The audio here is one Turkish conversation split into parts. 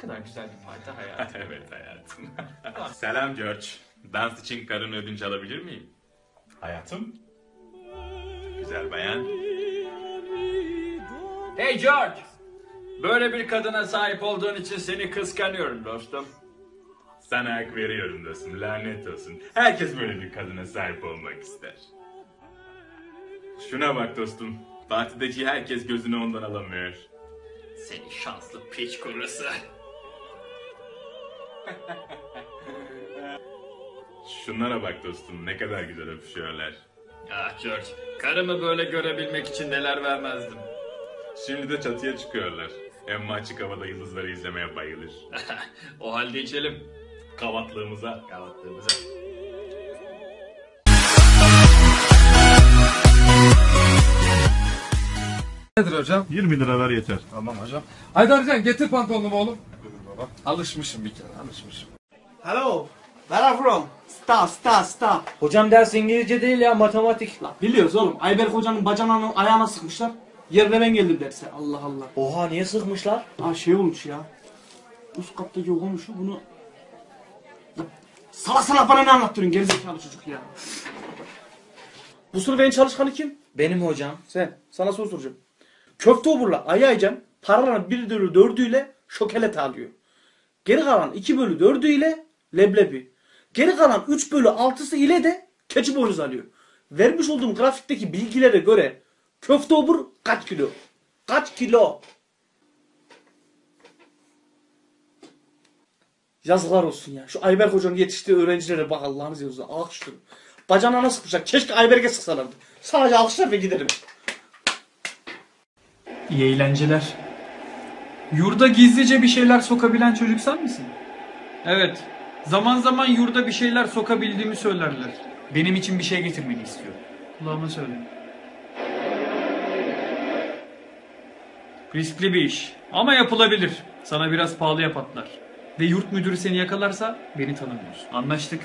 Kadar güzel bir parti hayatım. evet hayatım. Selam George. Dans için karın ödünç alabilir miyim? Hayatım. Güzel bayan. hey George! Böyle bir kadına sahip olduğun için seni kıskanıyorum dostum. Sana hak veriyorum dostum. Lanet olsun. Herkes böyle bir kadına sahip olmak ister. Şuna bak dostum. Partideki herkes gözünü ondan alamıyor. Seni şanslı piç kurusu. Şunlara bak dostum. Ne kadar güzel öpüşüyorlar. Ah George, karımı böyle görebilmek için neler vermezdim. Şimdi de çatıya çıkıyorlar. Emma açık havada yıldızları izlemeye bayılır. o halde içelim. Kavatlığımıza. Kavatlığımıza. Nedir hocam? 20 lira ver yeter. Tamam hocam. Haydarcan getir pantolonumu oğlum. Baba. Alışmışım bir kere alışmışım. Hello. Where are you from? Star, star, star. Hocam ders İngilizce değil ya matematik. Lan biliyoruz oğlum. Ayberk hocanın bacağına ayağına sıkmışlar. Yerine ben geldim derse. Allah Allah. Oha niye sıkmışlar? Aa şey olmuş ya. Üst kattaki o komşu bunu... Salak salak bana ne anlattırıyorsun gerizekalı çocuk ya. Bu sınıf en çalışkanı kim? Benim hocam. Sen. Sana soru soracağım. Köfte oburla ayaycan paraların 1 bölü 4'üyle şokelet alıyor. Geri kalan 2 bölü 4'üyle leblebi. Geri kalan 3 bölü 6'sı ile de keçi boynuzu alıyor. Vermiş olduğum grafikteki bilgilere göre köfte obur kaç kilo? Kaç kilo? Yazıklar olsun ya. Şu Ayberk hocanın yetiştiği öğrencilere bak Allah'ını seversen. Alkışlıyorum. Bacağına nasıl sıkmışlar? Keşke Ayberk'e sıksalardı. Sadece alkışlar ve giderim. İyi eğlenceler. Yurda gizlice bir şeyler sokabilen çocuk sen misin? Evet. Zaman zaman yurda bir şeyler sokabildiğimi söylerler. Benim için bir şey getirmeni istiyor. Kulağıma söyle. Riskli bir iş. Ama yapılabilir. Sana biraz pahalıya patlar. Ve yurt müdürü seni yakalarsa beni tanımıyorsun. Anlaştık.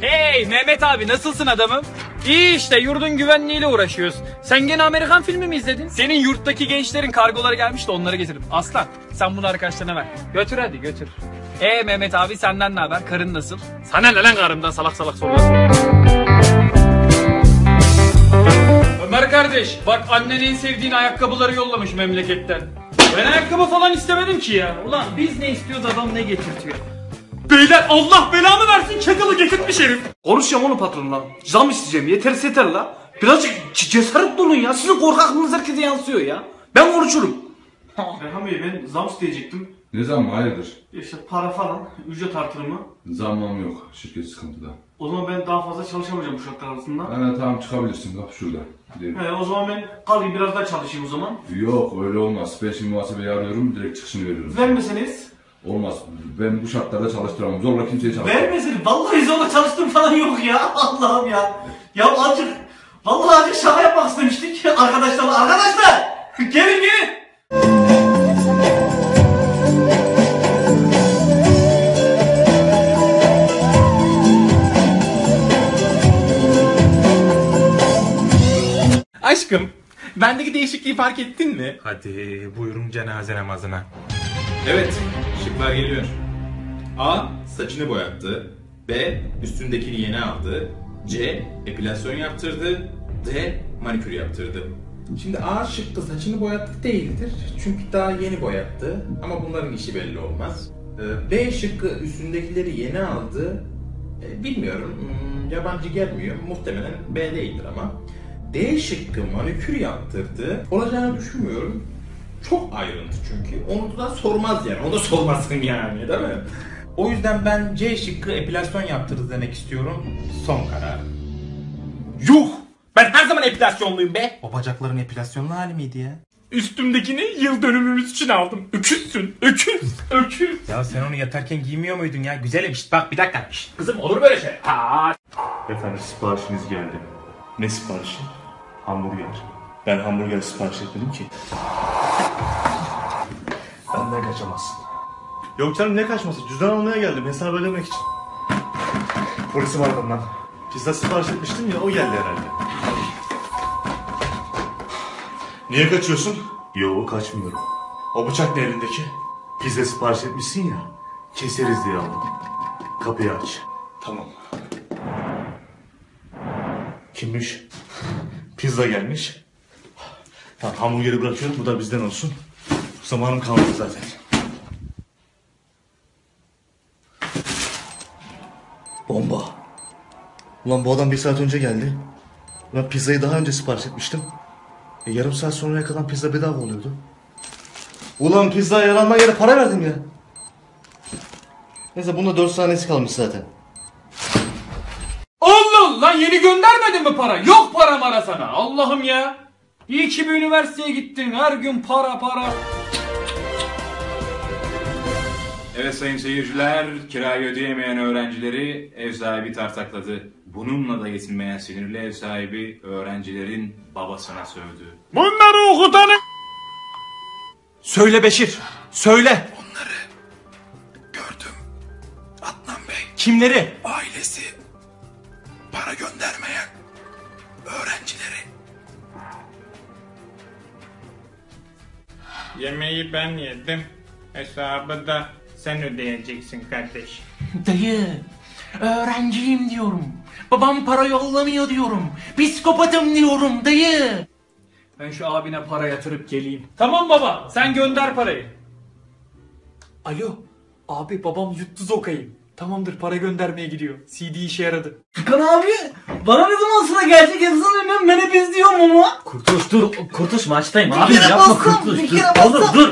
Hey Mehmet abi nasılsın adamım? İyi işte yurdun güvenliğiyle uğraşıyoruz. Sen gene Amerikan filmi mi izledin? Senin yurttaki gençlerin kargoları gelmiş de onları getirdim. Aslan sen bunu arkadaşlarına ver. Götür hadi götür. E Mehmet abi senden ne haber? Karın nasıl? Sana ne lan karımdan salak salak sorular Ömer kardeş bak annen en sevdiğin ayakkabıları yollamış memleketten. Ben ayakkabı falan istemedim ki ya. Ulan biz ne istiyoruz adam ne getirtiyor. Beyler Allah belamı versin çakalı getirtmiş herif. Konuşacağım onu patronla. Zam isteyeceğim. Yeter yeter la. Birazcık cesaret olun ya. Sizin korkaklığınız herkese yansıyor ya. Ben konuşurum. Erhan Bey ben zam isteyecektim. Ne zaman hayırdır? İşte para falan, ücret artırımı. Zammam yok. Şirket sıkıntıda. O zaman ben daha fazla çalışamayacağım bu şartlar arasında. Ana tamam çıkabilirsin bak şurada. Gidelim. He, o zaman ben kalayım biraz daha çalışayım o zaman. Yok öyle olmaz. Ben şimdi muhasebeyi arıyorum direkt çıkışını veriyorum. Vermeseniz. Olmaz. Ben bu şartlarda çalıştıramam. Zorla kimseyi çalıştıramam. Vermeseniz. Vallahi zorla çalıştım falan yok ya. Allah'ım ya. Ya azıcık. Vallahi azıcık şaka yapmak istemiştik. Arkadaşlar, arkadaşlar. Gelin gelin. Aşkım, bendeki değişikliği fark ettin mi? Hadi buyurun cenaze namazına. Evet, şıklar geliyor. A. Saçını boyattı. B. Üstündekini yeni aldı. C. Epilasyon yaptırdı. D. Manikür yaptırdı. Şimdi A şıkkı saçını boyattık değildir. Çünkü daha yeni boyattı. Ama bunların işi belli olmaz. Ee, B şıkkı üstündekileri yeni aldı. Ee, Bilmiyorum. Hmm, Yabancı gelmiyor. Muhtemelen B değildir ama. D şıkkı manikür yaptırdı. Olacağını düşünmüyorum. Çok ayrıntı çünkü. Onu da sormaz yani. Onu da sormasın yani değil mi? O yüzden ben C şıkkı epilasyon yaptırdı demek istiyorum. Son karar. Yuh! Ben her zaman epilasyonluyum be. O bacakların epilasyonlu hali miydi ya? Üstümdekini yıl dönümümüz için aldım. Öküzsün. Öküz. Öküz. Ya sen onu yatarken giymiyor muydun ya? Güzelim. Şişt, bak bir dakika. Şişt, kızım olur böyle şey. Aa. Efendim siparişiniz geldi. Ne siparişi? Hamburger. Ben hamburger sipariş etmedim ki. Benden kaçamazsın. Yok canım ne kaçması? Cüzdan almaya geldim hesap ödemek için. Polisim aradım lan. Pizza sipariş etmiştim ya o geldi herhalde. Niye kaçıyorsun? Yo kaçmıyorum. O bıçak ne elindeki? Pizza sipariş etmişsin ya. Keseriz diye aldım. Kapıyı aç. Tamam. Kimmiş? Pizza gelmiş. Tamam hamburgeri bırakıyorum. Bu da bizden olsun. Zamanım kalmadı zaten. Bomba. Ulan bu adam bir saat önce geldi. Ben pizzayı daha önce sipariş etmiştim. E, yarım saat sonraya kadar pizza bedava oluyordu. Ulan pizza yaranma yere para verdim ya. Neyse bunda 4 saniyesi kalmış zaten. Allah lan yeni göndermedin mi para? Yok para mara sana. Allah'ım ya. İyi ki bir üniversiteye gittin. Her gün para para. Evet sayın seyirciler, kirayı ödeyemeyen öğrencileri ev sahibi tartakladı. Bununla da yetinmeyen sinirli ev sahibi öğrencilerin babasına sövdü. Bunları okutanı... Söyle Beşir. Söyle. Gördüm. Adnan Bey Kimleri? ailesi para göndermeyen Yemeği ben yedim. Hesabı da sen ödeyeceksin kardeş. Dayı, öğrenciyim diyorum. Babam para yollamıyor diyorum. Psikopatım diyorum dayı. Ben şu abine para yatırıp geleyim. Tamam baba sen gönder parayı. Alo abi babam yuttu zokayı. Tamamdır para göndermeye gidiyor. CD işe yaradı. Furkan abi bana ne zaman sıra gelecek yazısını bilmiyorum ben hep izliyorum ama. Kurtuş dur. Kurtuş maçtayım abi. kere Yapma bassam, kurtuş. bir dur. kere Oğlum dur.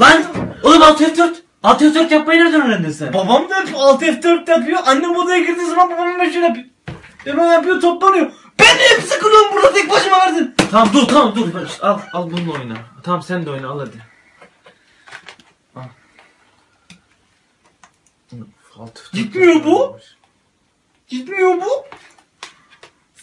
Lan oğlum alt F4. Alt F4 yapmayı nereden öğrendin sen? Babam da hep alt F4 yapıyor. Annem odaya girdiği zaman babam meşhur yapıyor. Hemen yapıyor toplanıyor. Ben de hep sıkılıyorum burada tek başıma verdin. Tamam dur tamam dur. Al al bununla oyna. Tamam sen de oyna al hadi. Alt F4 Gitmiyor bu. Gitmiyor bu.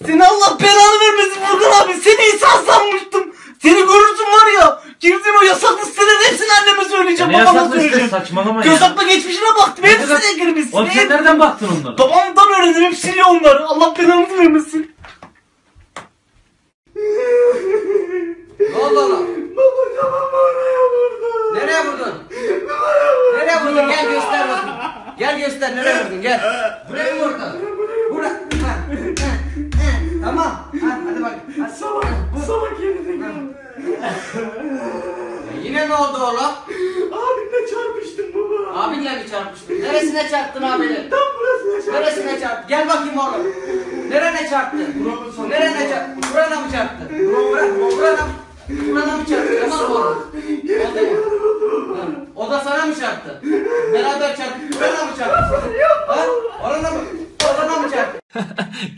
Seni Allah belanı vermesin Furkan abi. Seni insan sanmıştım. Seni görürsün var ya. Girdiğin o yasaklı sitelerin hepsini anneme söyleyeceğim. Ne babama yasaklı işte söyleyeceğim. saçmalama ya. Göz atma geçmişine baktım. Ne kadar- Hepsine girmişsin. Oğlum sen Hep- nereden baktın onlara? Babamdan öğrendim. Hep siliyor onları. Allah belanı vermesin. Ne oldu oğlum? Nereye vurdun? Nereye vurdun? Gel göster bakayım. Gel göster nereye vurdun gel. Buraya mı vurdun? Bura. Ha, ha, ha. Tamam. Ha, hadi bak. Hadi. Salak. Salak Yine ne oldu oğlum? Abimle çarpıştım baba. Abinle mi çarpıştın? Neresine çarptın abini? Tam burasına çarptım. Neresine çarptın? Gel bakayım oğlum. Nerene çarptın? Nerene çarptın? Burana mı çarptın? Burana, burana, burana mı çarptın? Tamam mı oğlum? Oldu mu? O da sana mı çarptı? Beraber çarptın. Burana mı çarptın? Ha? Orana mı? Orana mı çarptın?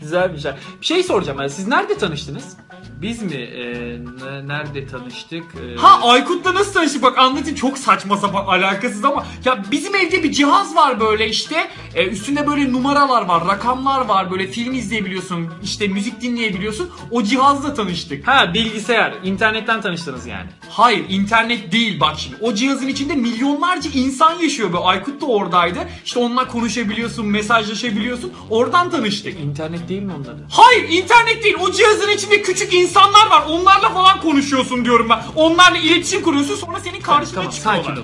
Güzelmiş ha. Bir şey soracağım ben. Siz nerede tanıştınız? Biz mi? Ne- nerede tanıştık? Ee, Ha Aykut'la nasıl tanıştık? Bak anlatayım çok saçma sapan alakasız ama ya bizim evde bir cihaz var böyle işte. Ee, üstünde böyle numaralar var, rakamlar var. Böyle film izleyebiliyorsun, işte müzik dinleyebiliyorsun. O cihazla tanıştık. Ha bilgisayar, internetten tanıştınız yani. Hayır internet değil bak şimdi. O cihazın içinde milyonlarca insan yaşıyor. Böyle Aykut da oradaydı. İşte onunla konuşabiliyorsun, mesajlaşabiliyorsun. Oradan tanıştık. İnternet değil mi onların? Hayır internet değil. O cihazın içinde küçük insanlar var. Onlarla falan konuşuyorsun diyorum ben. Onlarla iletişim kuruyorsun sonra senin karşına çıkıyorlar.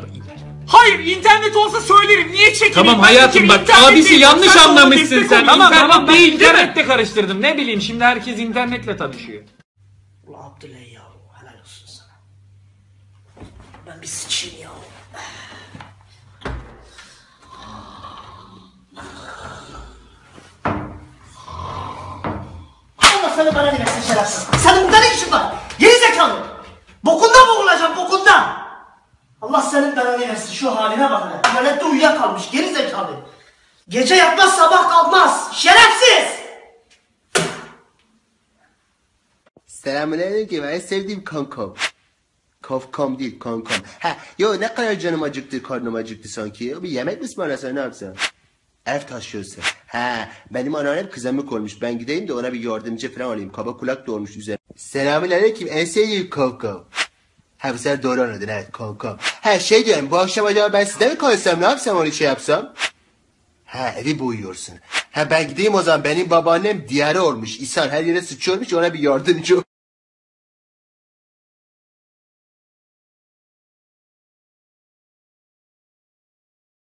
Hayır internet olsa söylerim. Niye çekineyim? Tamam Ben hayatım bak abisi değil. yanlış anlamışsın sen. Tamam tamam bir değil, internet. de karıştırdım. Ne bileyim şimdi herkes internetle tanışıyor. Ulan Abdüley ya. Helal olsun sana. Ben bir sıçayım ya. Seni bana versin şerefsiz. Senin burada ne işin var? Geri zekalı. Bokunda boğulacağım bokunda. Allah senin belanı versin şu haline bak hele. Tuvalette uyuyakalmış geri zekalı. Gece yatmaz sabah kalkmaz. Şerefsiz. Selamünaleyküm en sevdiğim kankam. Kafkam değil kankam. Ha, yo ne kadar canım acıktı karnım acıktı sanki. Bir yemek mi ısmarlasan ne yapsan? Ev taşıyorsun. Ha, benim anneannem kızamık olmuş. Ben gideyim de ona bir yardımcı falan olayım. Kaba kulak da olmuş üzerine. Selamünaleyküm en sevdiğim kankam. Ha bu sefer doğru anladın evet kankam. Ha şey diyorum bu akşam acaba ben sizde mi kalsam ne yapsam onu şey yapsam? Ha evi boyuyorsun. Ha ben gideyim o zaman benim babaannem diyare olmuş. İshal her yere sıçıyormuş ona bir yardımcı.